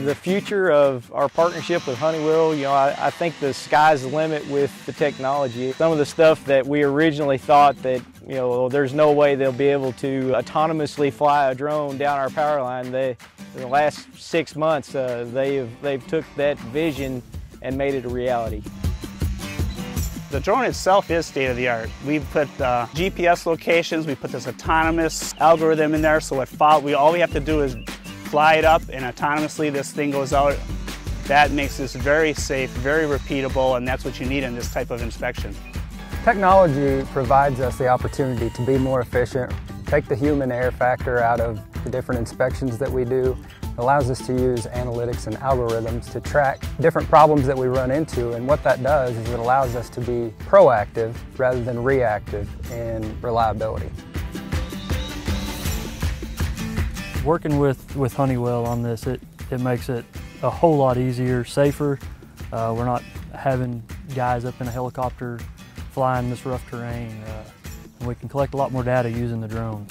The future of our partnership with Honeywell, you know, I, I, think the sky's the limit with the technology. Some of the stuff that we originally thought that, you know, there's no way they'll be able to autonomously fly a drone down our power line. They, in the last six months, uh, they've, they've took that vision and made it a reality. The drone itself is state-of-the-art. We put uh, GPS locations, we put this autonomous algorithm in there, so it follow, we, all we have to do is fly it up and autonomously this thing goes out. That makes this very safe, very repeatable, and that's what you need in this type of inspection. Technology provides us the opportunity to be more efficient, take the human error factor out of the different inspections that we do, allows us to use analytics and algorithms to track different problems that we run into and what that does is it allows us to be proactive rather than reactive in reliability. Working with, with Honeywell on this, it, it makes it a whole lot easier, safer. Uh, we're not having guys up in a helicopter flying this rough terrain. Uh, and we can collect a lot more data using the drone.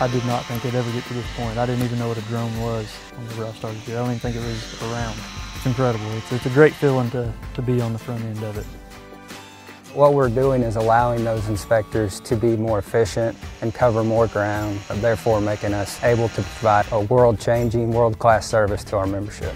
I did not think it'd ever get to this point. I didn't even know what a drone was whenever I started here. I don't even think it was around. It's incredible. It's, it's a great feeling to, to be on the front end of it. What we're doing is allowing those inspectors to be more efficient and cover more ground, therefore making us able to provide a world-changing, world-class service to our membership.